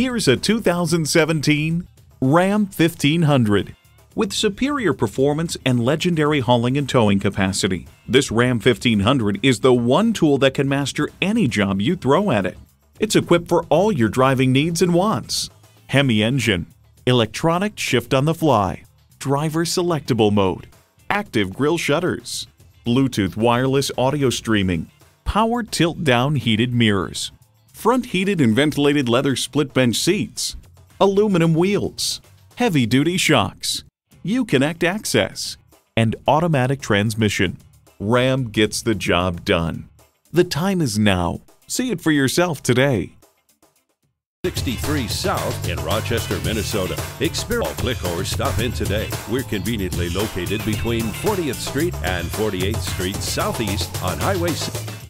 Here's a 2017 Ram 1500. With superior performance and legendary hauling and towing capacity, this Ram 1500 is the one tool that can master any job you throw at it. It's equipped for all your driving needs and wants. Hemi engine, electronic shift on the fly, driver selectable mode, active grille shutters, Bluetooth wireless audio streaming, power tilt down heated mirrors, front heated and ventilated leather split bench seats, aluminum wheels, heavy duty shocks, Uconnect access, and automatic transmission. Ram gets the job done. The time is now. See it for yourself today. 63 South in Rochester, Minnesota. Experience, click or stop in today. We're conveniently located between 40th Street and 48th Street Southeast on Highway 6.